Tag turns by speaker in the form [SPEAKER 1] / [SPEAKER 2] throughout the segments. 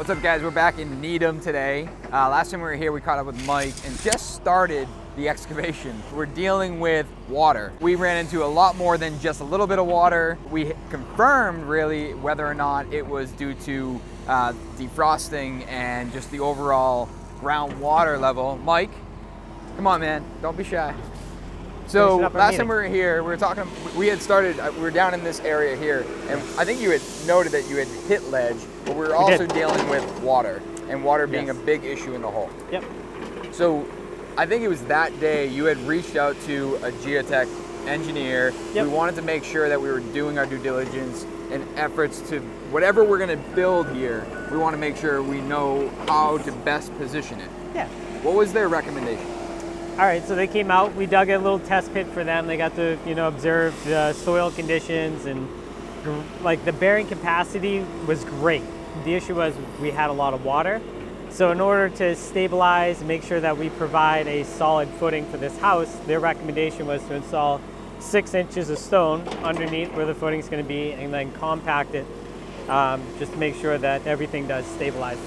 [SPEAKER 1] What's up guys, we're back in Needham today. Uh, last time we were here, we caught up with Mike and just started the excavation. We're dealing with water. We ran into a lot more than just a little bit of water. We confirmed really whether or not it was due to uh, defrosting and just the overall groundwater level. Mike, come on man, don't be shy. So last time we were here, we were talking. We had started. Uh, we were down in this area here, and I think you had noted that you had hit ledge, but we were also we dealing with water, and water being yes. a big issue in the hole.
[SPEAKER 2] Yep.
[SPEAKER 1] So, I think it was that day you had reached out to a geotech engineer. Yep. We wanted to make sure that we were doing our due diligence and efforts to whatever we're going to build here. We want to make sure we know how to best position it.
[SPEAKER 2] Yeah.
[SPEAKER 1] What was their recommendation?
[SPEAKER 2] All right, so they came out. We dug a little test pit for them. They got to, you know, observe the soil conditions and like the bearing capacity was great. The issue was we had a lot of water. So in order to stabilize make sure that we provide a solid footing for this house, their recommendation was to install six inches of stone underneath where the footing is going to be and then compact it um, just to make sure that everything does stabilize.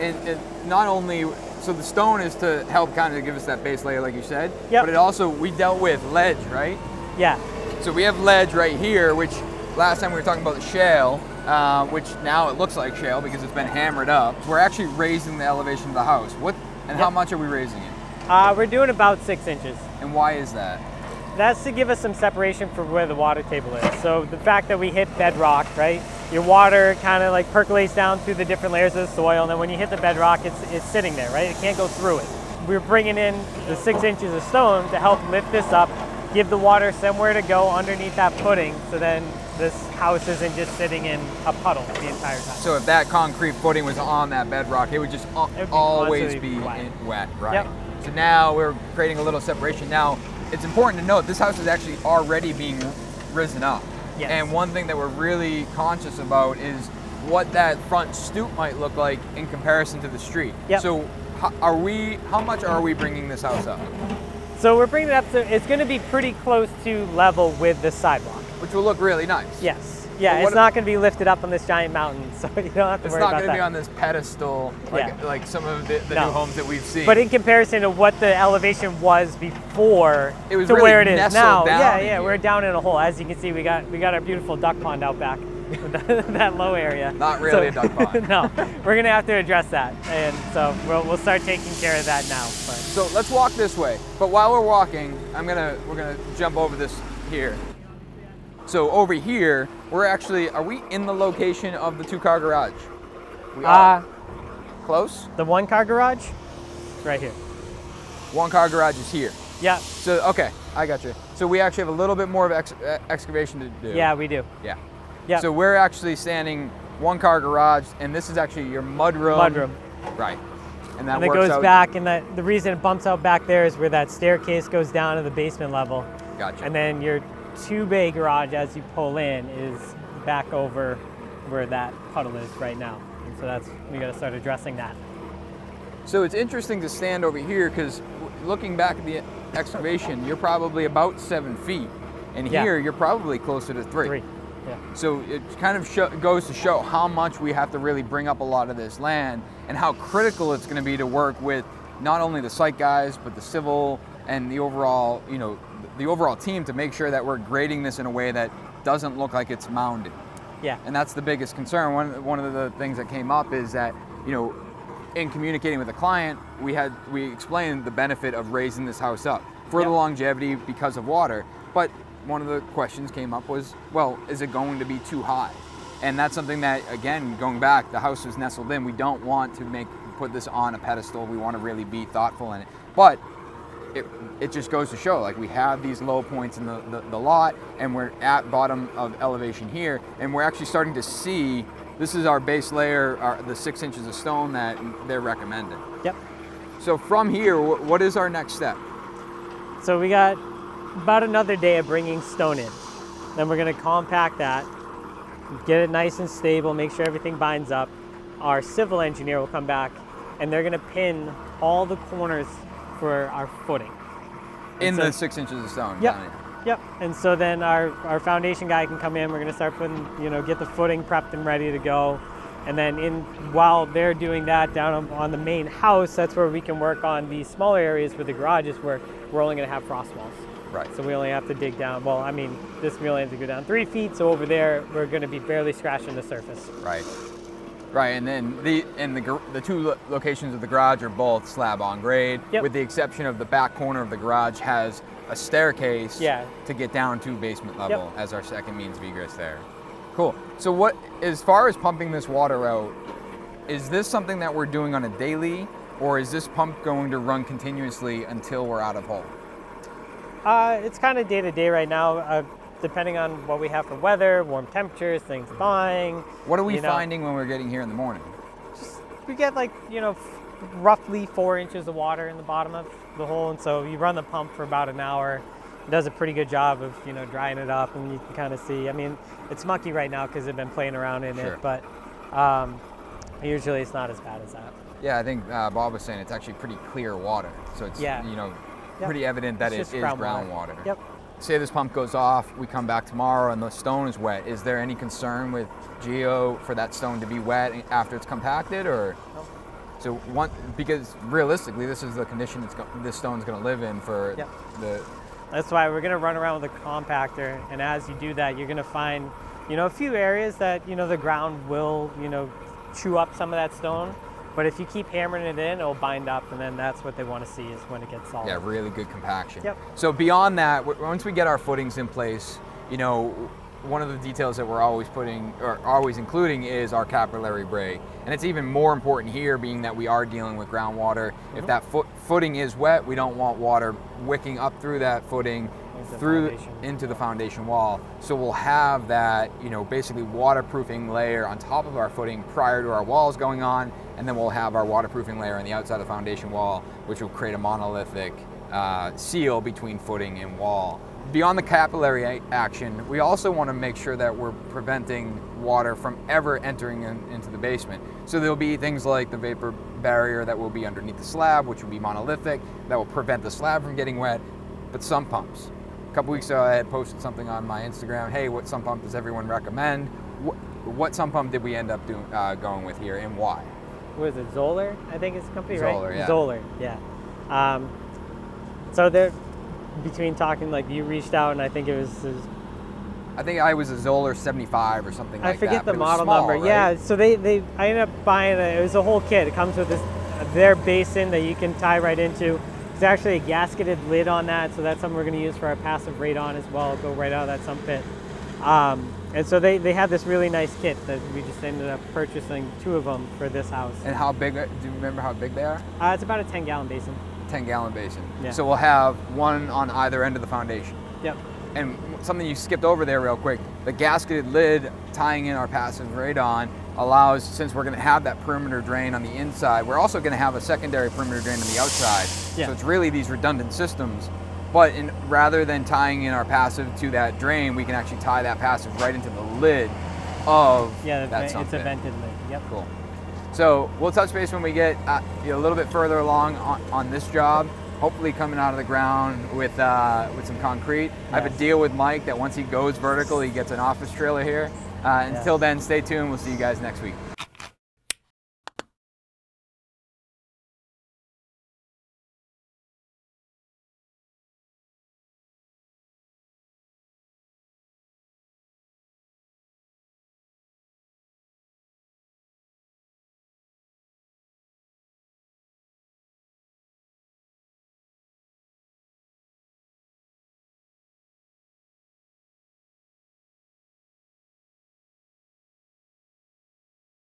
[SPEAKER 1] And, and not only so the stone is to help kind of give us that base layer, like you said.
[SPEAKER 2] Yep.
[SPEAKER 1] But it also we dealt with ledge, right?
[SPEAKER 2] Yeah.
[SPEAKER 1] So we have ledge right here, which last time we were talking about the shale, uh, which now it looks like shale because it's been hammered up. We're actually raising the elevation of the house. What and yep. how much are we raising it?
[SPEAKER 2] Uh, we're doing about six inches.
[SPEAKER 1] And why is that?
[SPEAKER 2] That's to give us some separation from where the water table is. So the fact that we hit bedrock, right? Your water kind of like percolates down through the different layers of the soil, and then when you hit the bedrock, it's, it's sitting there, right? It can't go through it. We're bringing in the six inches of stone to help lift this up, give the water somewhere to go underneath that footing, so then this house isn't just sitting in a puddle the entire time.
[SPEAKER 1] So if that concrete footing was on that bedrock, it would just would be always be wet. wet, right?
[SPEAKER 2] Yep.
[SPEAKER 1] So now we're creating a little separation. Now, it's important to note this house is actually already being risen up.
[SPEAKER 2] Yes.
[SPEAKER 1] And one thing that we're really conscious about is what that front stoop might look like in comparison to the street.
[SPEAKER 2] Yep.
[SPEAKER 1] So are we, how much are we bringing this house up?
[SPEAKER 2] So we're bringing it up to, it's going to be pretty close to level with the sidewalk.
[SPEAKER 1] Which will look really nice.
[SPEAKER 2] Yes. Yeah, it's not going to be lifted up on this giant mountain, so you don't have to
[SPEAKER 1] worry
[SPEAKER 2] about that. It's
[SPEAKER 1] not going to be on this pedestal like, yeah. like some of the, the no. new homes that we've seen.
[SPEAKER 2] But in comparison to what the elevation was before
[SPEAKER 1] it was
[SPEAKER 2] to
[SPEAKER 1] really
[SPEAKER 2] where it is now,
[SPEAKER 1] yeah,
[SPEAKER 2] yeah, we're down in a hole. As you can see, we got we got our beautiful duck pond out back. that low area.
[SPEAKER 1] Not really so, a duck pond.
[SPEAKER 2] no, we're gonna have to address that, and so we'll, we'll start taking care of that now. But.
[SPEAKER 1] So let's walk this way. But while we're walking, I'm gonna we're gonna jump over this here. So over here, we're actually, are we in the location of the two car garage?
[SPEAKER 2] We are. Uh,
[SPEAKER 1] Close?
[SPEAKER 2] The one car garage? right here.
[SPEAKER 1] One car garage is here.
[SPEAKER 2] Yeah.
[SPEAKER 1] So, okay, I got you. So we actually have a little bit more of ex excavation to do.
[SPEAKER 2] Yeah, we do.
[SPEAKER 1] Yeah.
[SPEAKER 2] Yeah.
[SPEAKER 1] So we're actually standing one car garage, and this is actually your mud room.
[SPEAKER 2] Mud room.
[SPEAKER 1] Right. And that
[SPEAKER 2] and it goes out. back, and that the reason it bumps out back there is where that staircase goes down to the basement level.
[SPEAKER 1] Gotcha.
[SPEAKER 2] And then your two bay garage as you pull in is back over where that puddle is right now. And so that's, we gotta start addressing that.
[SPEAKER 1] So it's interesting to stand over here because looking back at the excavation, you're probably about seven feet. And
[SPEAKER 2] yeah.
[SPEAKER 1] here, you're probably closer to three.
[SPEAKER 2] Three, yeah.
[SPEAKER 1] So it kind of show, goes to show how much we have to really bring up a lot of this land and how critical it's gonna be to work with not only the site guys, but the civil and the overall, you know, the overall team to make sure that we're grading this in a way that doesn't look like it's mounded.
[SPEAKER 2] Yeah.
[SPEAKER 1] And that's the biggest concern. One, one of the things that came up is that, you know, in communicating with the client, we had we explained the benefit of raising this house up for yep. the longevity because of water. But one of the questions came up was, well, is it going to be too high? And that's something that, again, going back, the house was nestled in. We don't want to make put this on a pedestal. We want to really be thoughtful in it. But it, it just goes to show like we have these low points in the, the, the, lot and we're at bottom of elevation here and we're actually starting to see this is our base layer our, the six inches of stone that they're recommending.
[SPEAKER 2] Yep.
[SPEAKER 1] So from here what is our next step?
[SPEAKER 2] So we got about another day of bringing stone in. Then we're going to compact that get it nice and stable make sure everything binds up. Our civil engineer will come back and they're going to pin all the corners for our footing.
[SPEAKER 1] In so, the six inches of stone.
[SPEAKER 2] Yep. Yep. And so then our, our foundation guy can come in. We're going to start putting, you know, get the footing prepped and ready to go. And then in while they're doing that down on, on the main house, that's where we can work on the smaller areas where the garage is where we're only going to have frost walls.
[SPEAKER 1] Right.
[SPEAKER 2] So we only have to dig down. Well, I mean, this we only have to go down three feet. So over there, we're going to be barely scratching the surface.
[SPEAKER 1] Right. Right, and then the and the the two lo- locations of the garage are both slab on grade,
[SPEAKER 2] Yep.
[SPEAKER 1] with the exception of the back corner of the garage has a staircase
[SPEAKER 2] Yeah.
[SPEAKER 1] to get down to basement level
[SPEAKER 2] Yep.
[SPEAKER 1] as our second means of egress there. Cool. So what, as far as pumping this water out, is this something that we're doing on a daily, or is this pump going to run continuously until we're out of hole?
[SPEAKER 2] Uh, it's kind of day to day right now, uh, depending on what we have for weather, warm temperatures, things thawing.
[SPEAKER 1] What are we
[SPEAKER 2] you know.
[SPEAKER 1] finding when we're getting here in the morning?
[SPEAKER 2] Just, we get like you know f- roughly four inches of water in the bottom of the hole and so you run the pump for about an hour it does a pretty good job of you know drying it up and you can kind of see i mean it's mucky right now because they've been playing around in
[SPEAKER 1] Sure.
[SPEAKER 2] it but um, usually it's not as bad as that
[SPEAKER 1] Yeah, I think uh, Bob was saying it's actually pretty clear water, so it's
[SPEAKER 2] Yeah.
[SPEAKER 1] you know
[SPEAKER 2] Yep.
[SPEAKER 1] pretty evident that
[SPEAKER 2] It's
[SPEAKER 1] it is groundwater.
[SPEAKER 2] yep
[SPEAKER 1] Say this pump goes off, we come back tomorrow and the stone is wet. Is there any concern with Geo for that stone to be wet after it's compacted, or?
[SPEAKER 2] Nope.
[SPEAKER 1] So one because realistically, this is the condition it's go- this stone's going to live in for
[SPEAKER 2] Yep.
[SPEAKER 1] the.
[SPEAKER 2] That's why we're gonna run around with a compactor, and as you do that, you're gonna find, you know, a few areas that you know the ground will, you know, chew up some of that stone. But if you keep hammering it in, it'll bind up, and then that's what they want to see is when it gets solid.
[SPEAKER 1] Yeah, really good compaction.
[SPEAKER 2] Yep.
[SPEAKER 1] So beyond that, once we get our footings in place, you know, one of the details that we're always putting or always including is our capillary break, and it's even more important here, being that we are dealing with groundwater.
[SPEAKER 2] Mm-hmm.
[SPEAKER 1] If that foot footing is wet, we don't want water wicking up through that footing,
[SPEAKER 2] Into
[SPEAKER 1] through
[SPEAKER 2] foundation.
[SPEAKER 1] into the foundation wall. So we'll have that, you know, basically waterproofing layer on top of our footing prior to our walls going on, and then we'll have our waterproofing layer on the outside of the foundation wall, which will create a monolithic uh, seal between footing and wall. Beyond the capillary action, we also want to make sure that we're preventing water from ever entering in, into the basement. So there'll be things like the vapor barrier that will be underneath the slab, which will be monolithic, that will prevent the slab from getting wet. But sump pumps. A couple weeks ago, I had posted something on my Instagram. Hey, what sump pump does everyone recommend? What, what sump pump did we end up doing, uh, going with here, and why?
[SPEAKER 2] Was it, Zoeller? I think it's the company,
[SPEAKER 1] Zoeller,
[SPEAKER 2] right?
[SPEAKER 1] yeah.
[SPEAKER 2] Zoeller, yeah. Um, so they're between talking, like you reached out, and I think it was, it was
[SPEAKER 1] I think I was a Zoeller 75 or something like
[SPEAKER 2] I
[SPEAKER 1] that.
[SPEAKER 2] forget
[SPEAKER 1] but
[SPEAKER 2] the model
[SPEAKER 1] small,
[SPEAKER 2] number.
[SPEAKER 1] right?
[SPEAKER 2] Yeah, so they, they I ended up buying a, it was a whole kit. It comes with this their basin that you can tie right into. There's actually a gasketed lid on that, so that's something we're going to use for our passive radon as well. Go right out of that sump pit. Um, and so they, they had this really nice kit that we just ended up purchasing two of them for this house.
[SPEAKER 1] And how big? Do you remember how big they are?
[SPEAKER 2] Uh, it's about a 10 gallon basin.
[SPEAKER 1] 10 gallon basin.
[SPEAKER 2] Yeah.
[SPEAKER 1] So we'll have one on either end of the foundation.
[SPEAKER 2] Yep.
[SPEAKER 1] And something you skipped over there real quick, the gasketed lid tying in our passive radon allows, since we're gonna have that perimeter drain on the inside, we're also gonna have a secondary perimeter drain on the outside.
[SPEAKER 2] Yeah.
[SPEAKER 1] So it's really these redundant systems. But in, rather than tying in our passive to that drain, we can actually tie that passive right into the lid of
[SPEAKER 2] Yeah,
[SPEAKER 1] that sump
[SPEAKER 2] it's a vented lid. Yep.
[SPEAKER 1] Cool. So we'll touch base when we get uh, a little bit further along on, on this job. Hopefully coming out of the ground with uh, with some concrete. I have a deal with Mike that once he goes vertical, he gets an office trailer here. Uh,
[SPEAKER 2] Yeah.
[SPEAKER 1] Until then, stay tuned. We'll see you guys next week.